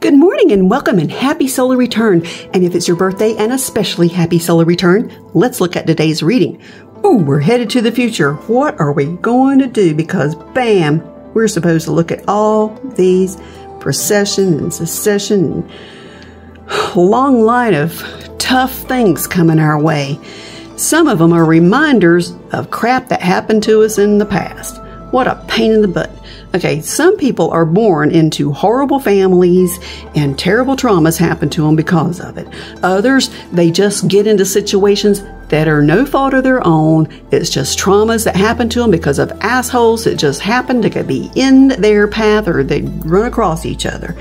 Good morning and welcome and happy solar return. And if it's your birthday and especially happy solar return, let's look at today's reading. Ooh, we're headed to the future. What are we going to do? Because bam, we're supposed to look at all these procession and secession and long line of tough things coming our way. Some of them are reminders of crap that happened to us in the past. What a pain in the butt. Okay, some people are born into horrible families and terrible traumas happen to them because of it. Others, they just get into situations that are no fault of their own. It's just traumas that happen to them because of assholes that just happen to be in their path or they run across each other.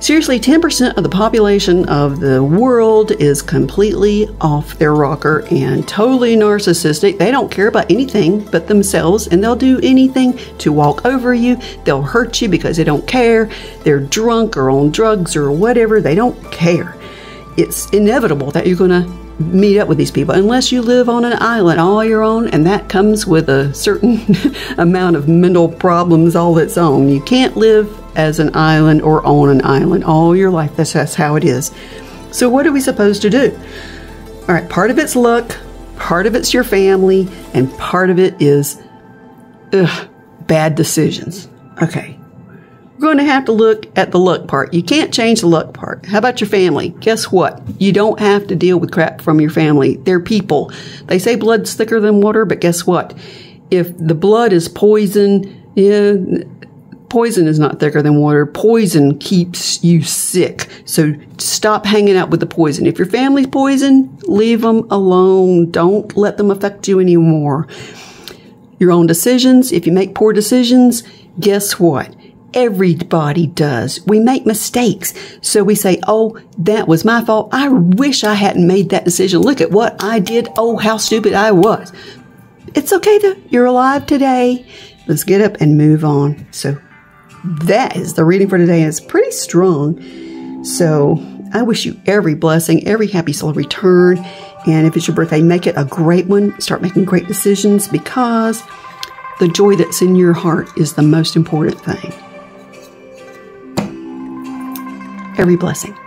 Seriously, 10% of the population of the world is completely off their rocker and totally narcissistic. They don't care about anything but themselves and they'll do anything to walk over you. They'll hurt you because they don't care. They're drunk or on drugs or whatever. They don't care. It's inevitable that you're going to meet up with these people unless you live on an island all your own and that comes with a certain amount of mental problems all its own you can't live as an island or on an island all your life that's, that's how it is so what are we supposed to do all right part of it's luck part of it's your family and part of it is ugh, bad decisions okay we're going to have to look at the luck part. You can't change the luck part. How about your family? Guess what? You don't have to deal with crap from your family. They're people. They say blood's thicker than water, but guess what? If the blood is poison, yeah, poison is not thicker than water. Poison keeps you sick. So stop hanging out with the poison. If your family's poison, leave them alone. Don't let them affect you anymore. Your own decisions, if you make poor decisions, guess what? Everybody does. We make mistakes. So we say, Oh, that was my fault. I wish I hadn't made that decision. Look at what I did. Oh, how stupid I was. It's okay to, you're alive today. Let's get up and move on. So that is the reading for today. It's pretty strong. So I wish you every blessing, every happy solar return. And if it's your birthday, make it a great one. Start making great decisions because the joy that's in your heart is the most important thing. every blessing.